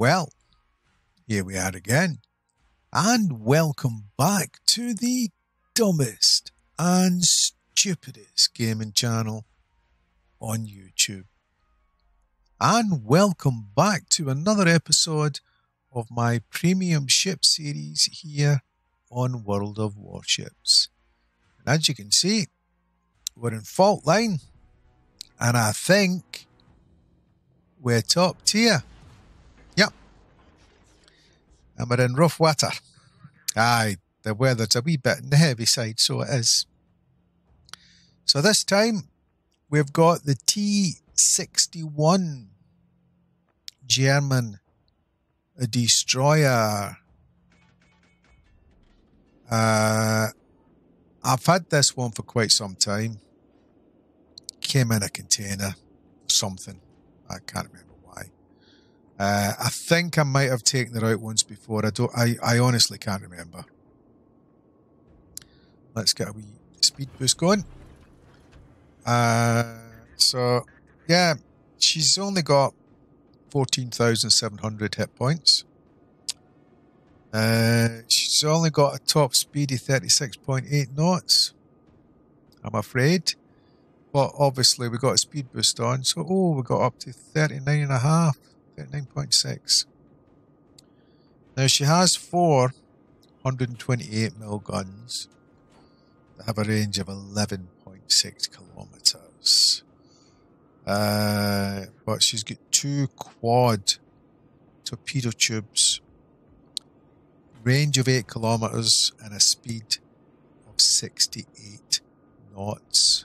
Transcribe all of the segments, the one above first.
Well, here we are again. And welcome back to the dumbest and stupidest gaming channel on YouTube. And welcome back to another episode of my premium ship series here on World of Warships. And as you can see, we're in fault line, and I think we're top tier. And we're in rough water. Aye, the weather's a wee bit on the heavy side, so it is. So this time we've got the T61 German destroyer. Uh, I've had this one for quite some time. Came in a container, something. I can't remember. Uh, I think I might have taken it out once before. I don't. I, I honestly can't remember. Let's get a wee speed boost going. Uh, so yeah, she's only got fourteen thousand seven hundred hit points. Uh, she's only got a top speed of thirty six point eight knots. I'm afraid. But obviously we got a speed boost on, so oh we got up to 39 and a half, 39.6. Now she has four 128 mil guns that have a range of 11.6 kilometers. Uh, but she's got two quad torpedo tubes, range of 8 kilometers, and a speed of 68 knots.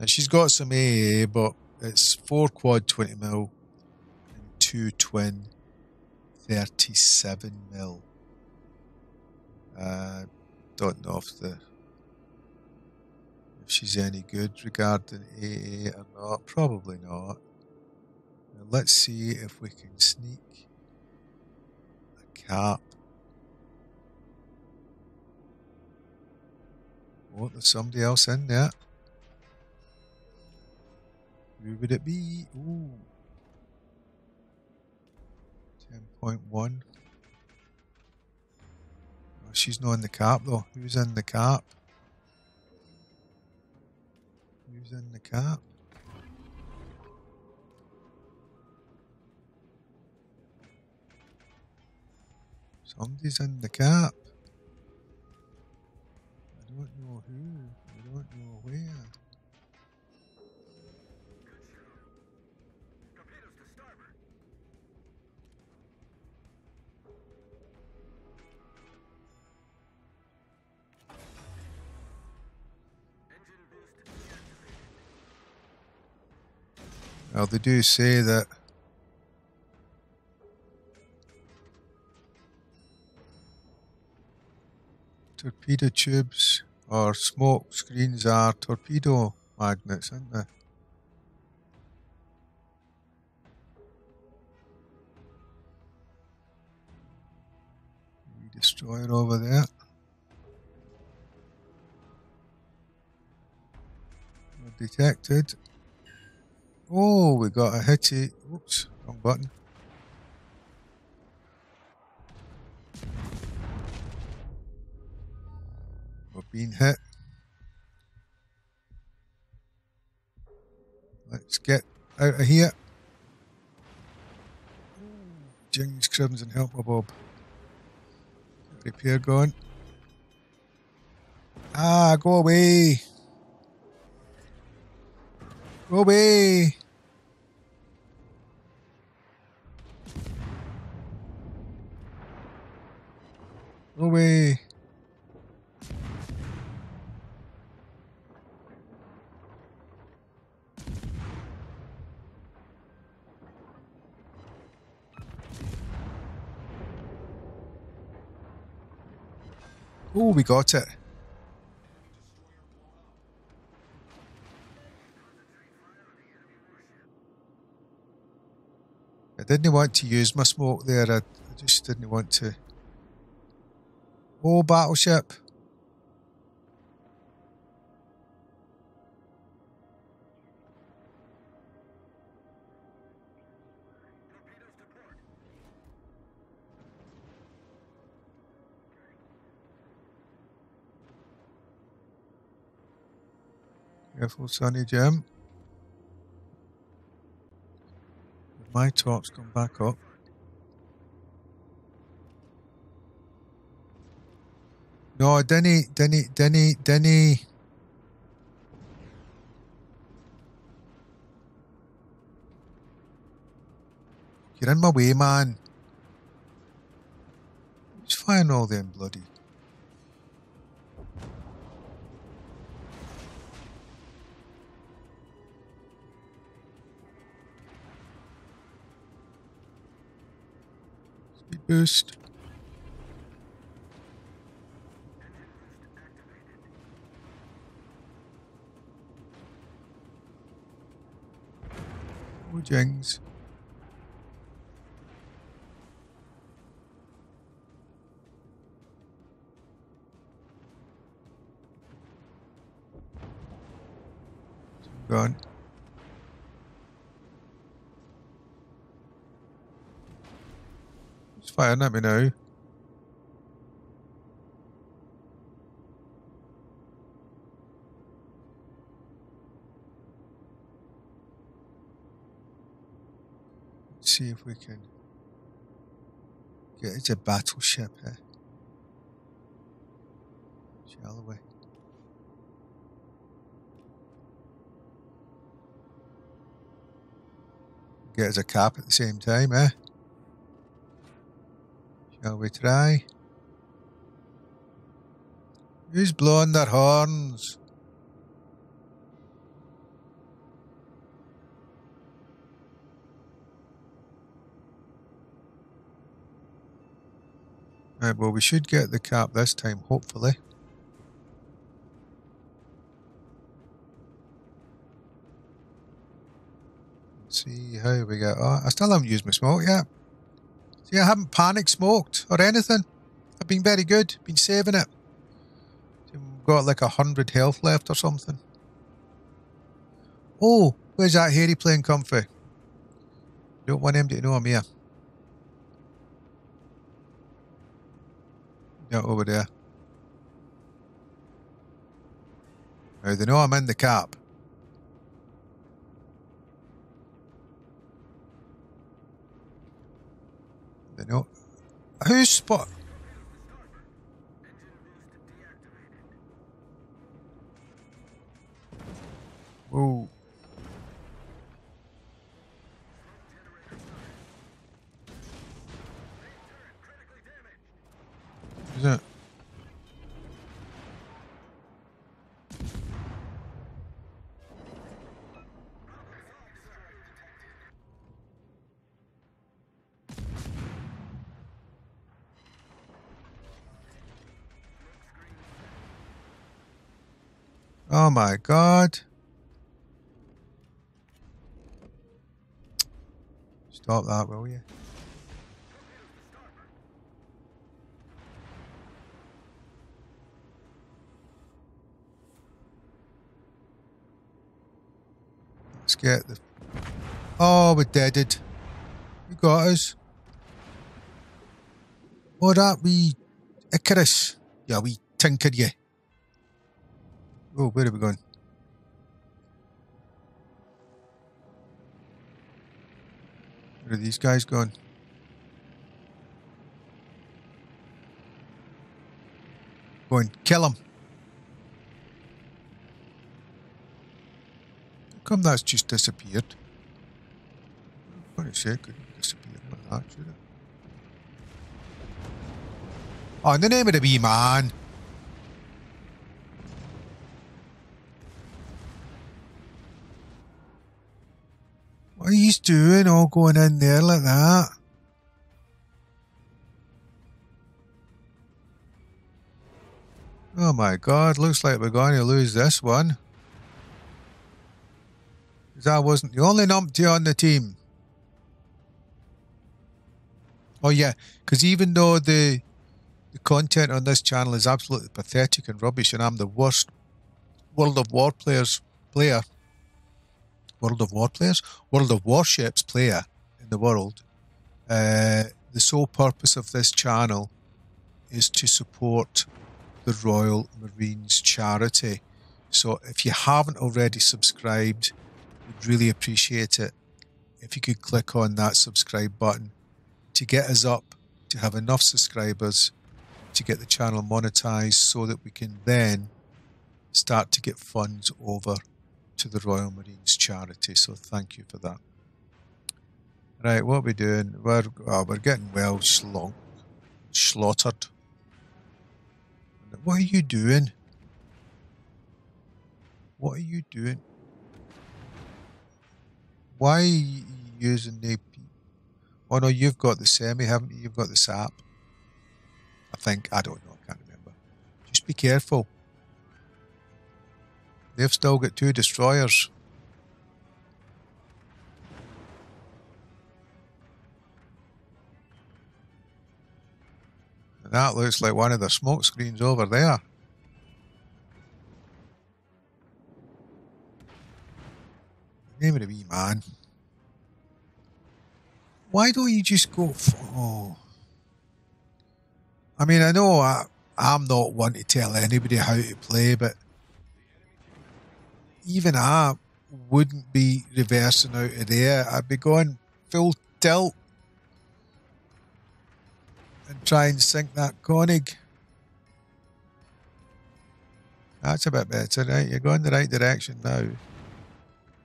And she's got some AA, but it's four quad 20 mil and two twin 37 mil. Uh, don't know if the if she's any good regarding AA or not. Probably not. Now let's see if we can sneak a cap. Oh, there's somebody else in there. Who would it be? Ooh. 10.1. Oh, she's not in the cap though. Who's in the cap? Who's in the cap? Somebody's in the cap. I don't know who. I don't know where. Well, they do say that torpedo tubes or smoke screens are torpedo magnets, aren't they? Destroyer over there. Detected. Oh, we got a hitty. Oops, wrong button. We're being hit. Let's get out of here. Jing's Cribs and help my Bob. Repair going. Ah, go away. Away. Go. Oh, we got it. Didn't want to use my smoke there. I, I just didn't want to. Oh, battleship. Careful, Sunny Jim. My torp's gone back up. No, Denny, Denny, Denny, Denny. You're in my way, man. Just firing all them bloody. Boost. Oh, Jings. Gone. Firing at me know. See if we can get it a battleship here. Shall we? Get us a cap at the same time, eh? Shall we try? Who's blowing their horns? Right, well, we should get the cap this time, hopefully. See how we get. Oh, I still haven't used my smoke yet. See, I haven't panic smoked or anything. I've been very good, been saving it. Got like a hundred health left or something. Oh, where's that hairy plane come from? Don't want him to know I'm here. Yeah, over there. Now they know I'm in the cap. Who's spot? Whoa. Oh my god. Stop that, will you? Let's get the. Oh, we're deaded. You got us. Oh, that we Icarus. Yeah, we tinkered you. Oh, where are we going? Where are these guys gone? going? Go and kill them. Come that's just disappeared? What a second, disappeared like that, should it? Oh, in the name of the bee, man. What are you doing all going in there like that? Oh my god, looks like we're going to lose this one. Because I wasn't the only numpty on the team. Oh yeah, because even though the the content on this channel is absolutely pathetic and rubbish and I'm the worst World of War players player World of War players, World of Warships player in the world. Uh, the sole purpose of this channel is to support the Royal Marines charity. So if you haven't already subscribed, we'd really appreciate it if you could click on that subscribe button to get us up to have enough subscribers to get the channel monetized so that we can then start to get funds over to the Royal Marines charity. So thank you for that. Right, what are we doing? We're, oh, we're getting well slunk, slaughtered. What are you doing? What are you doing? Why are you using the... Oh no, you've got the semi, haven't you? You've got the sap. I think. I don't know. I can't remember. Just be careful. They've still got two destroyers. And that looks like one of the smoke screens over there. Name of the wee man. Why don't you just go? oh. I mean, I know I, I'm not one to tell anybody how to play, but even I wouldn't be reversing out of there. I'd be going full tilt and try and sink that Koenig. That's a bit better, right? You're going the right direction now.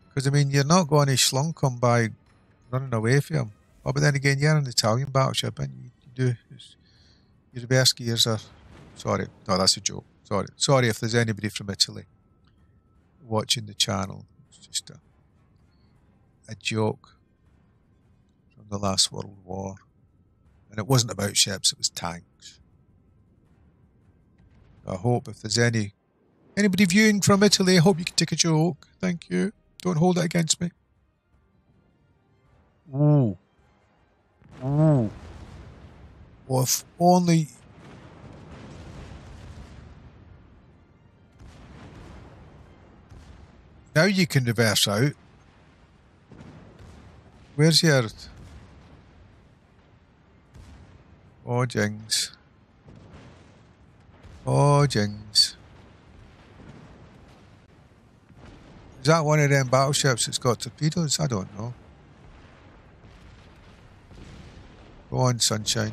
Because, I mean, you're not going to slunk him by running away from him. Oh, but then again, you're an Italian battleship, and you, do. Your reverse gears are. Sorry, no, that's a joke. Sorry, sorry if there's anybody from Italy watching the channel. It's just a a joke from the last World War, and it wasn't about ships; it was tanks. I hope if there's any anybody viewing from Italy, I hope you can take a joke. Thank you. Don't hold it against me. Ooh. Ooh. Well, if only now you can reverse out. Where's your Oh jings. Oh jings. Is that one of them battleships that's got torpedoes? I don't know. Go on, sunshine.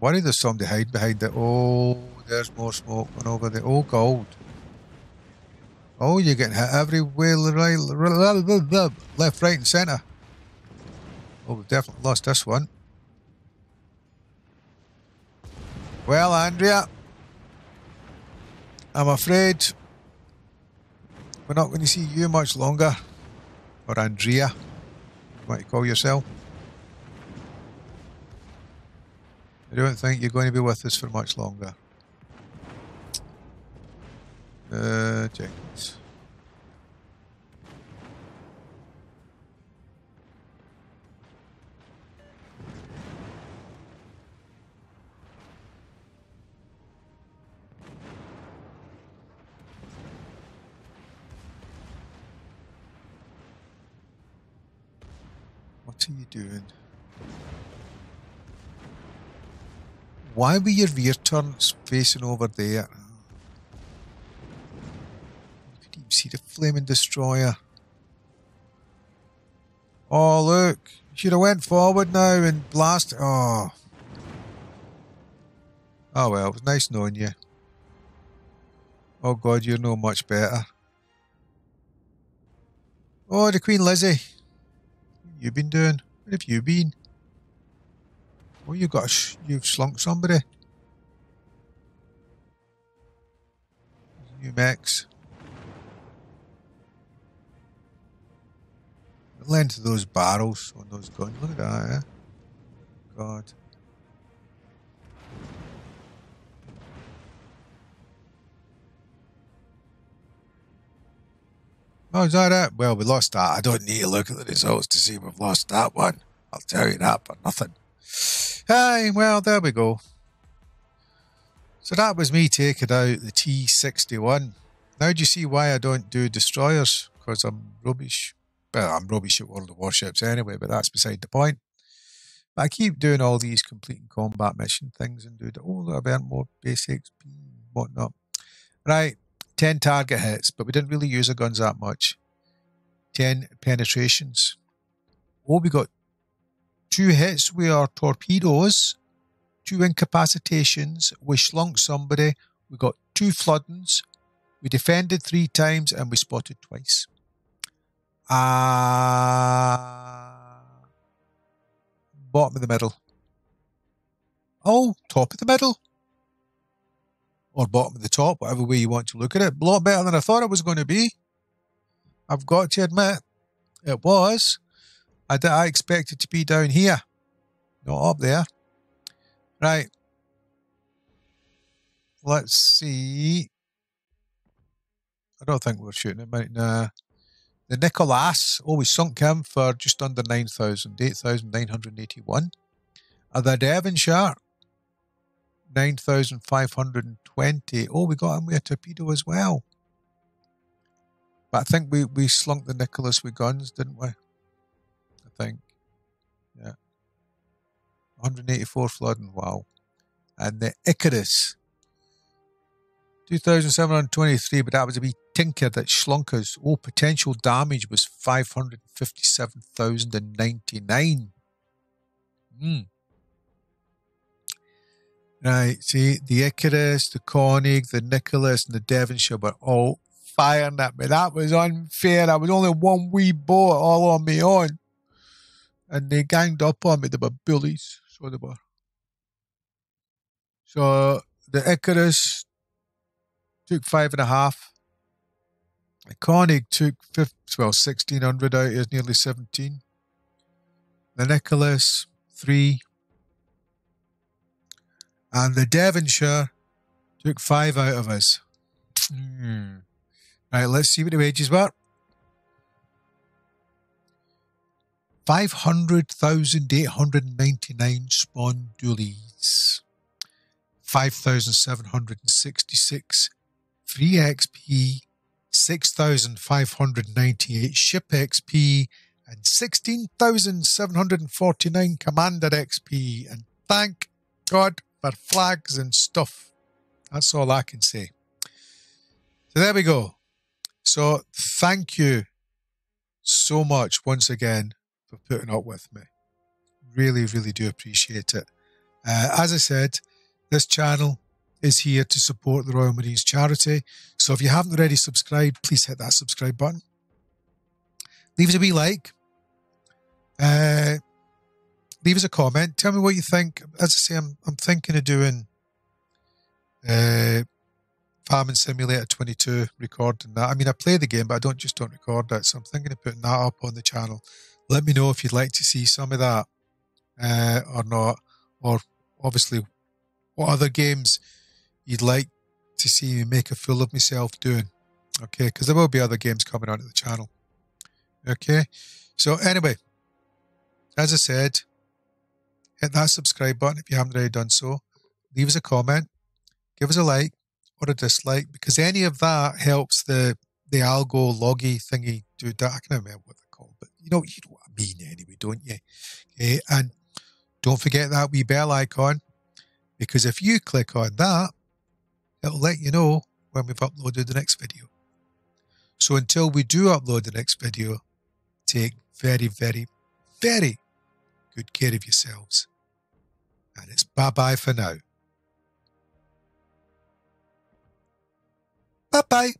Worried there's somebody hide behind it. Oh, there's more smoke going over there. Oh, gold. Oh, you're getting hit everywhere, right, left, right, and centre. Oh, we've definitely lost this one. Well, Andrea, I'm afraid we're not going to see you much longer. Or Andrea, what you call yourself. I don't think you're going to be with us for much longer. Uh, Jenkins. What are you doing? Why were your rear turns facing over there? You could even see the flaming destroyer. Oh, look. Should have went forward now and blasted. Oh. Oh, well. It was nice knowing you. Oh, God. You're no much better. Oh, the Queen Lizzie. What have you been doing? What have you been? Oh, you got sh you've slunk somebody. New max. The length of those barrels on those guns. Look at that, eh? God. Oh, is that it? Well, we lost that. I don't need to look at the results to see we've lost that one. I'll tell you that but nothing. Hey, well, there we go. So that was me taking out the T61. Now do you see why I don't do destroyers? Because I'm rubbish. Well, I'm rubbish at World of Warships anyway, but that's beside the point. But I keep doing all these completing combat mission things and do the, oh, I've earned more base XP. whatnot. Right, 10 target hits, but we didn't really use our guns that much. 10 penetrations. Oh, we got two hits with our torpedoes, two incapacitations. We slunk somebody. We got two floodings. We defended three times and we spotted twice. Ah. Uh, bottom of the middle. Oh, top of the middle. Or bottom of the top, whatever way you want to look at it. A lot better than I thought it was going to be. I've got to admit, it was. I, I expected to be down here, not up there. Right. Let's see. I don't think we're shooting it. Nah. The Nicholas, oh, we sunk him for just under 9,000, 8,981. Uh, the Devonshire, 9,520. Oh, we got him with a torpedo as well. But I think we, we slunk the Nicholas with guns, didn't we? Think. Yeah. 184 flooding, wow. And the Icarus, 2,723, but that was a wee tinker that slunk us. Oh, potential damage was 557,099. Hmm. Right, see, the Icarus, the Koenig, the Nicholas, and the Devonshire were all firing at me. That was unfair. I was only one wee boat all on my own. And they ganged up on me. They were bullies. So they were. So the Icarus took five and a half. The Koenig took, 50, well, 1600 out of nearly 17. The Nicholas, three. And the Devonshire took five out of us. Hmm. Right, let's see what the wages were. 500,899 spawn dualies. 5,766 free XP, 6,598 ship XP, and 16,749 commander XP. And thank God for flags and stuff. That's all I can say. So there we go. So thank you so much once again for putting up with me. Really, really do appreciate it. Uh, as I said, this channel is here to support the Royal Marines charity. So if you haven't already subscribed, please hit that subscribe button. Leave us a wee like. Uh, leave us a comment. Tell me what you think. As I say, I'm, I'm thinking of doing uh, Farming Simulator 22, recording that. I mean, I play the game, but I don't just don't record it. So I'm thinking of putting that up on the channel. Let me know if you'd like to see some of that uh, or not. Or obviously, what other games you'd like to see me make a fool of myself doing. Okay, because there will be other games coming onto the channel. Okay, so anyway, as I said, hit that subscribe button if you haven't already done so. Leave us a comment, give us a like or a dislike, because any of that helps the the algo loggy thingy do that. I can't remember what you know, you know what I mean anyway, don't you? Okay, and don't forget that wee bell icon, because if you click on that, it'll let you know when we've uploaded the next video. So until we do upload the next video, take very, very, very good care of yourselves. And it's bye bye for now. Bye bye.